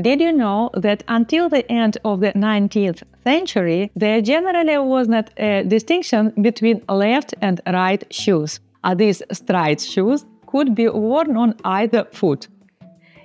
Did you know that until the end of the 19th century, there generally was not a distinction between left and right shoes? These striped shoes could be worn on either foot.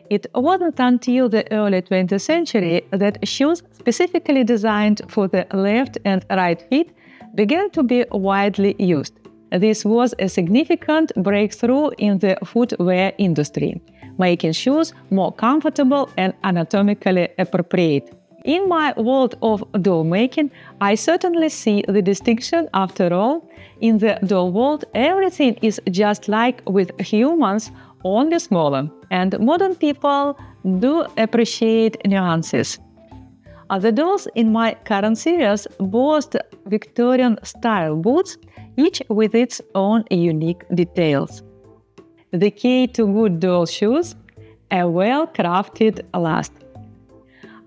It wasn't until the early 20th century that shoes specifically designed for the left and right feet began to be widely used. This was a significant breakthrough in the footwear industry, making shoes more comfortable and anatomically appropriate. In my world of doll making, I certainly see the distinction after all. In the doll world, everything is just like with humans, only smaller, and modern people do appreciate nuances. The dolls in my current series boast Victorian style boots, each with its own unique details. The key to good doll shoes a well crafted last.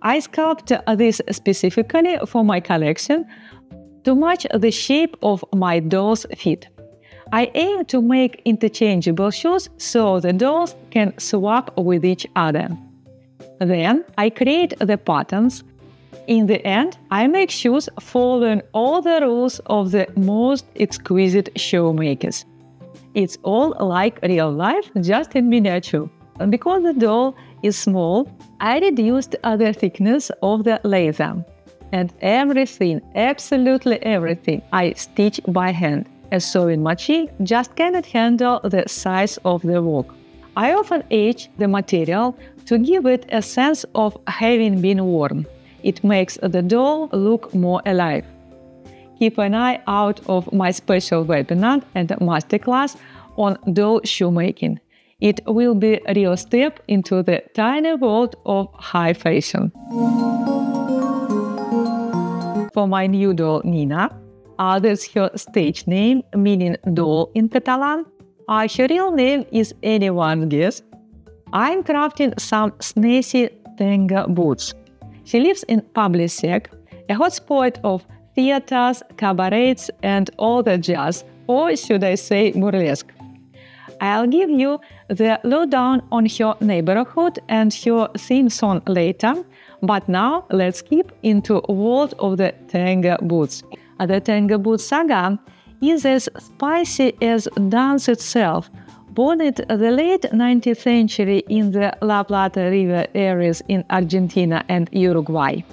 I sculpted this specifically for my collection to match the shape of my doll's feet. I aim to make interchangeable shoes so the dolls can swap with each other. Then I create the patterns. In the end, I make shoes following all the rules of the most exquisite shoemakers. It's all like real life, just in miniature. And because the doll is small, I reduced the thickness of the leather. And everything, absolutely everything, I stitch by hand. A sewing machine just cannot handle the size of the work. I often etch the material to give it a sense of having been worn. It makes the doll look more alive. Keep an eye out of my special webinar and masterclass on doll shoemaking. It will be a real step into the tiny world of high fashion. For my new doll Nina, uh, that's her stage name, meaning doll in Catalan. Uh, her real name is anyone guess. I'm crafting some snazzy tango boots. She lives in Poble-Sec, a hotspot of theaters, cabarets, and all the jazz, or should I say burlesque. I'll give you the lowdown on her neighborhood and her theme song later, but now let's skip into world of the tango boots. The tango boot saga is as spicy as dance itself. Born in the late 19th century in the La Plata River areas in Argentina and Uruguay.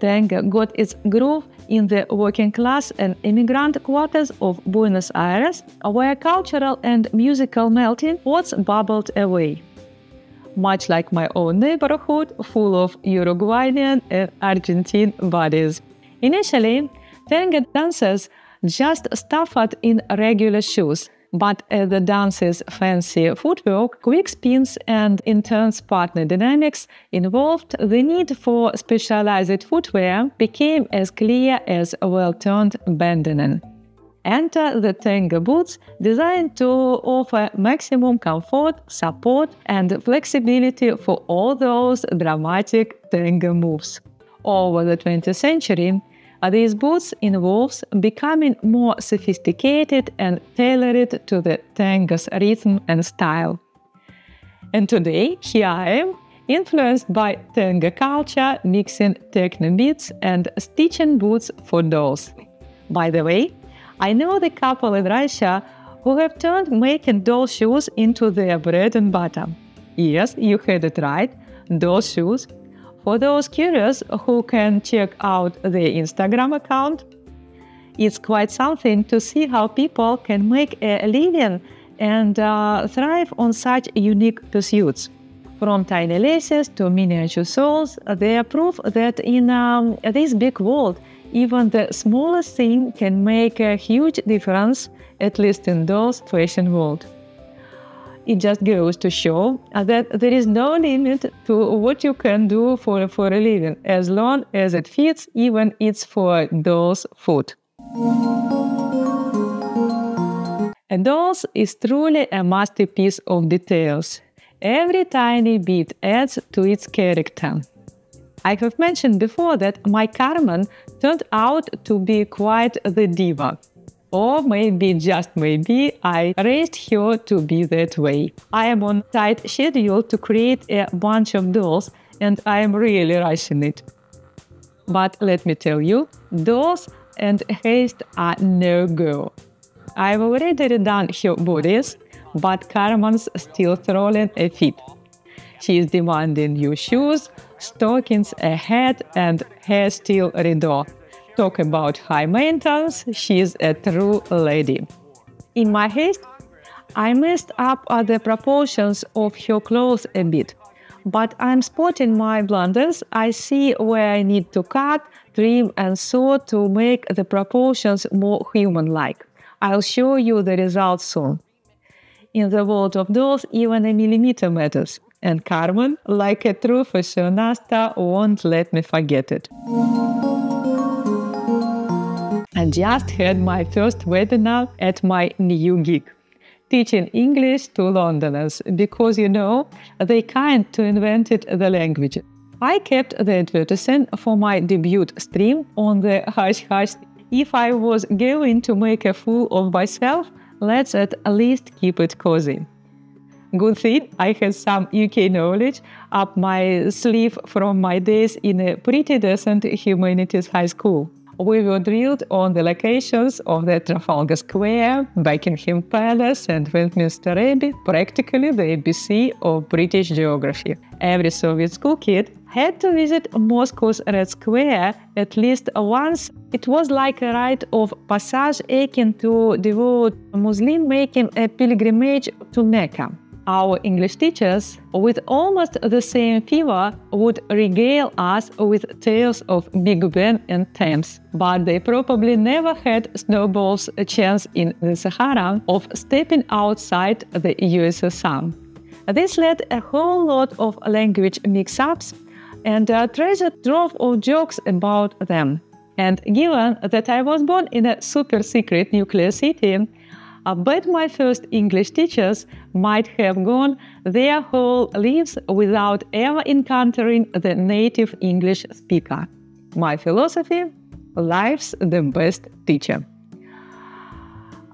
Tango got its groove in the working class and immigrant quarters of Buenos Aires, where cultural and musical melting pots bubbled away. Much like my own neighborhood, full of Uruguayan and Argentine bodies. Initially, tango dancers just stuffed in regular shoes, but as the dance's fancy footwork, quick spins, and intense partner dynamics involved, the need for specialized footwear became as clear as well-turned bandana. Enter the Tango boots, designed to offer maximum comfort, support, and flexibility for all those dramatic Tango moves. Over the 20th century, these boots involves becoming more sophisticated and tailored to the tango's rhythm and style. And today, here I am, influenced by tango culture, mixing techno beats and stitching boots for dolls. By the way, I know the couple in Russia who have turned making doll shoes into their bread and butter. Yes, you heard it right, doll shoes for those curious who can check out the Instagram account, it's quite something to see how people can make a living and uh, thrive on such unique pursuits. From tiny laces to miniature soles, they are proof that in um, this big world, even the smallest thing can make a huge difference, at least in those fashion world. It just goes to show that there is no limit to what you can do for, for a living, as long as it fits, even it's for those food. A dolls is truly a masterpiece of details. Every tiny bit adds to its character. I have mentioned before that my Carmen turned out to be quite the diva or maybe just maybe I raised her to be that way. I am on tight schedule to create a bunch of dolls and I am really rushing it. But let me tell you, dolls and haste are no go. I've already done her bodies, but Carmen's still throwing a fit. She is demanding new shoes, stockings, a hat, and hair still redo. Talk about high maintenance, she's a true lady. In my haste, I messed up the proportions of her clothes a bit, but I'm spotting my blunders. I see where I need to cut, trim, and sew to make the proportions more human like. I'll show you the results soon. In the world of dolls, even a millimeter matters, and Carmen, like a true fashionista, won't let me forget it. I just had my first webinar at my new gig teaching English to Londoners because you know they kind to invented the language. I kept the advertising for my debut stream on the Hush Hush. If I was going to make a fool of myself, let's at least keep it cozy. Good thing I had some UK knowledge up my sleeve from my days in a pretty decent humanities high school we were drilled on the locations of the Trafalgar Square, Buckingham Palace, and Westminster Abbey, practically the ABC of British geography. Every Soviet school kid had to visit Moscow's Red Square at least once. It was like a rite of passage akin to devote Muslim making a pilgrimage to Mecca. Our English teachers, with almost the same fever, would regale us with tales of Big Ben and Thames, but they probably never had snowballs chance in the Sahara of stepping outside the USSR. This led a whole lot of language mix-ups and a treasure trove of jokes about them. And given that I was born in a super secret nuclear city, Uh, I bet my first English teachers might have gone their whole lives without ever encountering the native English speaker. My philosophy life's the best teacher.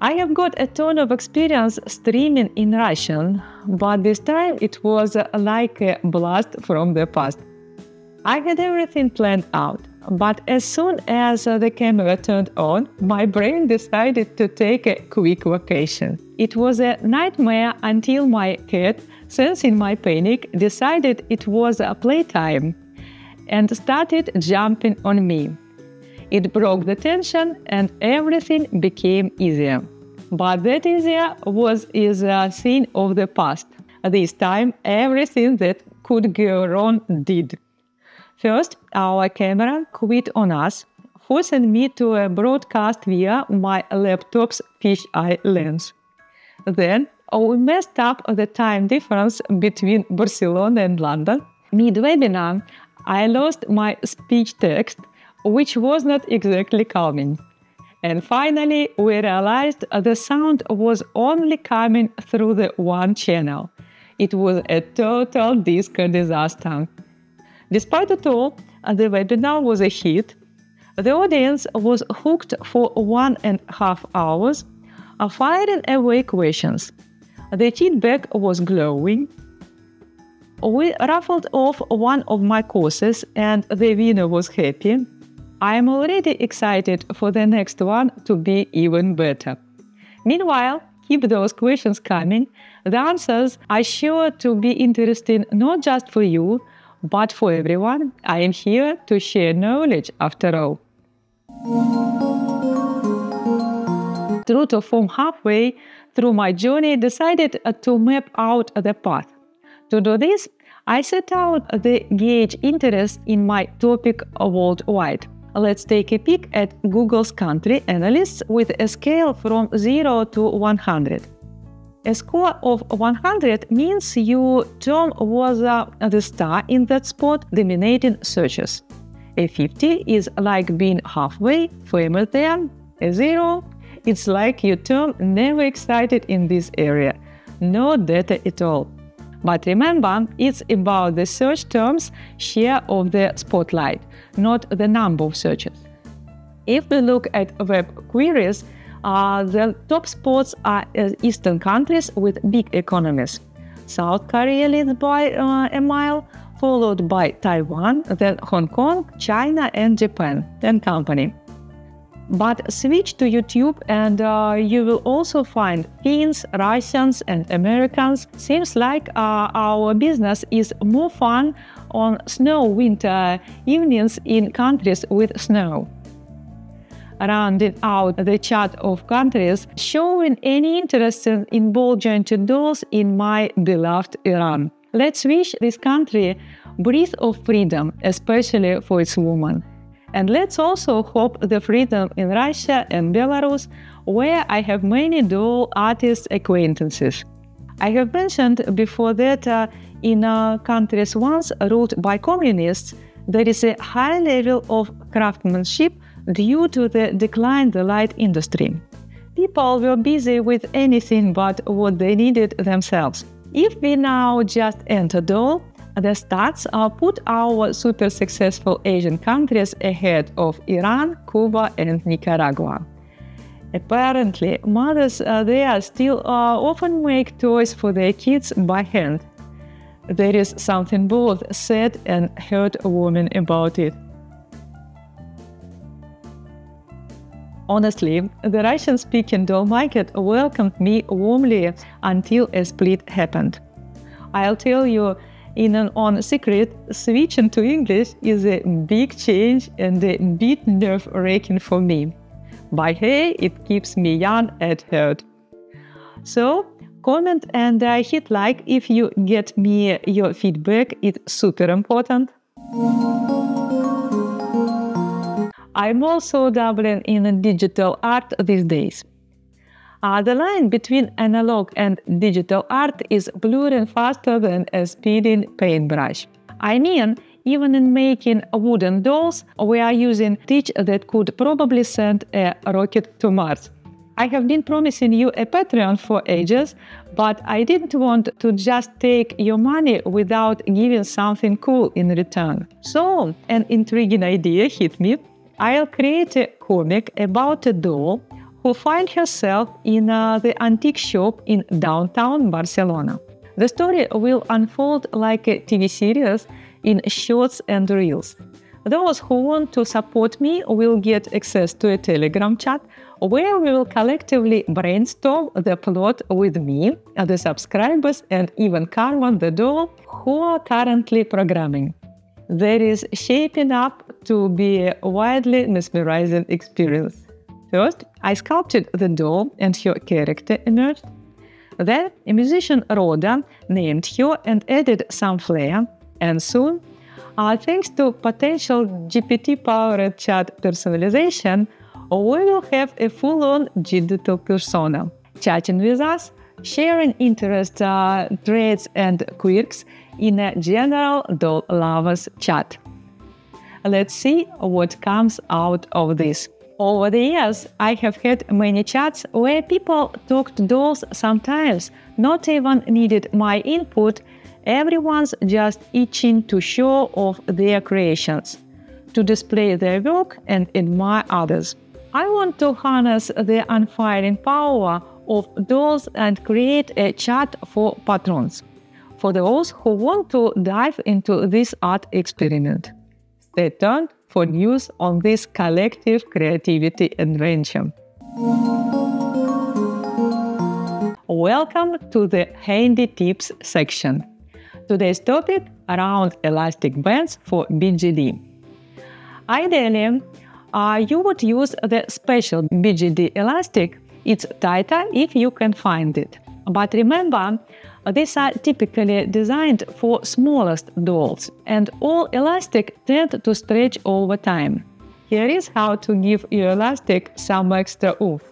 I have got a ton of experience streaming in Russian, but this time it was like a blast from the past. I had everything planned out. But as soon as uh, the camera turned on, my brain decided to take a quick vacation. It was a nightmare until my cat, sensing my panic, decided it was a playtime and started jumping on me. It broke the tension and everything became easier. But that easier was is a thing of the past. This time, everything that could go wrong did. First, our camera quit on us, forcing me to broadcast via my laptop's fisheye lens. Then, oh, we messed up the time difference between Barcelona and London. Mid-webinar, I lost my speech text, which was not exactly calming. And finally, we realized the sound was only coming through the one channel. It was a total disco disaster. Despite it all, the webinar uh, was a hit. The audience was hooked for one and a half hours, uh, firing away questions. The feedback was glowing. We raffled off one of my courses and the winner was happy. I am already excited for the next one to be even better. Meanwhile, keep those questions coming. The answers are sure to be interesting not just for you, but for everyone. I am here to share knowledge after all. True to form halfway through my journey, decided uh, to map out the path. To do this, I set out the gauge interest in my topic worldwide. Let's take a peek at Google's country analysts with a scale from 0 to 100. A score of 100 means your term was uh, the star in that spot dominating searches. A 50 is like being halfway, famous there. A 0, it's like your term never excited in this area. No data at all. But remember, it's about the search terms share of the spotlight, not the number of searches. If we look at web queries, uh, the top spots are uh, Eastern countries with big economies. South Korea leads by uh, a mile, followed by Taiwan, then Hong Kong, China, and Japan and company. But switch to YouTube and uh, you will also find Finns, Russians, and Americans. Seems like uh, our business is more fun on snow winter evenings in countries with snow. Rounding out the chart of countries showing any interest in ball jointed dolls in my beloved Iran. Let's wish this country breath of freedom, especially for its women. And let's also hope the freedom in Russia and Belarus, where I have many dual artist acquaintances. I have mentioned before that uh, in uh, countries once ruled by communists, there is a high level of craftsmanship due to the decline in the light industry. People were busy with anything but what they needed themselves. If we now just enter doll, the stats put our super successful Asian countries ahead of Iran, Cuba, and Nicaragua. Apparently, mothers uh, there still uh, often make toys for their kids by hand. There is something both sad and heartwarming about it. Honestly, the Russian speaking doll market welcomed me warmly until a split happened. I'll tell you, in an on secret, switching to English is a big change and a bit nerve wracking for me. But hey, it keeps me young at heart. So, comment and uh, hit like if you get me your feedback, it's super important. I'm also dabbling in digital art these days. Uh, the line between analog and digital art is blurring faster than a speeding paintbrush. I mean, even in making wooden dolls, we are using teach that could probably send a rocket to Mars. I have been promising you a Patreon for ages, but I didn't want to just take your money without giving something cool in return. So, an intriguing idea hit me. I'll create a comic about a doll who finds herself in uh, the antique shop in downtown Barcelona. The story will unfold like a TV series in shorts and reels. Those who want to support me will get access to a Telegram chat where we will collectively brainstorm the plot with me, the subscribers, and even Carmen the doll, who are currently programming. There is shaping up to be a widely mesmerizing experience. First, I sculpted the doll and her character emerged. Then, a musician Roda named her and added some flair, and soon, uh, thanks to potential GPT-powered chat personalization, we will have a full-on digital persona, chatting with us, sharing interest, uh, traits, and quirks in a general doll lovers chat. Let's see what comes out of this. Over the years, I have had many chats where people talked to dolls sometimes, not even needed my input, everyone's just itching to show off their creations, to display their work and admire others. I want to harness the unfailing power of dolls and create a chat for patrons, for those who want to dive into this art experiment. Stay tuned for news on this collective creativity adventure. Welcome to the Handy Tips section. Today's topic around elastic bands for BJD. Ideally, uh, you would use the special BJD elastic. It's tighter if you can find it. But remember, uh, these are typically designed for smallest dolls, and all elastic tend to stretch over time. Here is how to give your elastic some extra oomph.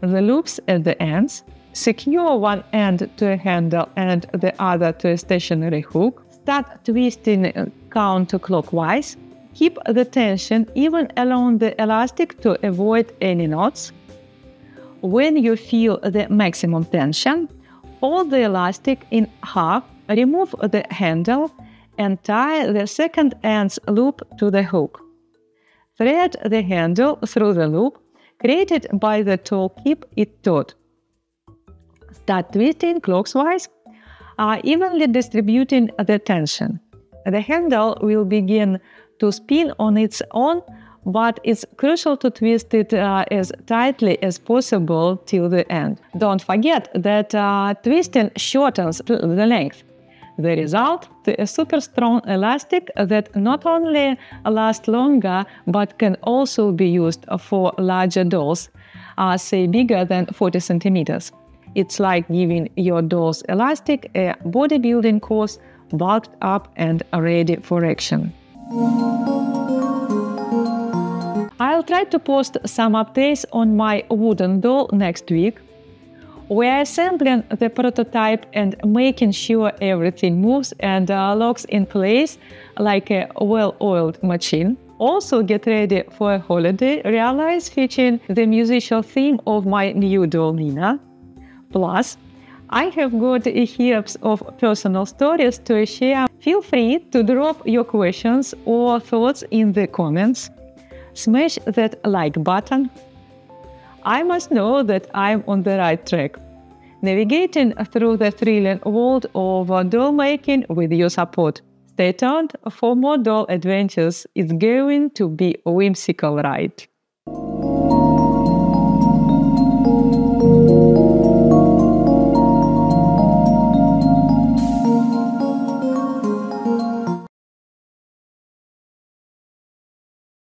The loops at the ends, secure one end to a handle and the other to a stationary hook, start twisting uh, counterclockwise, keep the tension even along the elastic to avoid any knots. When you feel the maximum tension, Fold the elastic in half, remove the handle, and tie the second end's loop to the hook. Thread the handle through the loop created by the tool keep it taut. Start twisting clockwise uh, evenly distributing the tension. The handle will begin to spin on its own, but it's crucial to twist it uh, as tightly as possible till the end. Don't forget that uh, twisting shortens the length. The result, a super strong elastic that not only lasts longer but can also be used for larger dolls, uh, say bigger than 40 centimeters. It's like giving your dolls elastic a bodybuilding course bulked up and ready for action. I'll try to post some updates on my wooden doll next week we're assembling the prototype and making sure everything moves and uh, locks in place like a well-oiled machine. Also get ready for a holiday realize featuring the musical theme of my new doll Nina. Plus, I have got heaps of personal stories to share. Feel free to drop your questions or thoughts in the comments. Smash that like button I must know that I'm on the right track. Navigating through the thrilling world of doll making with your support. Stay tuned for more doll adventures. It's going to be a whimsical ride.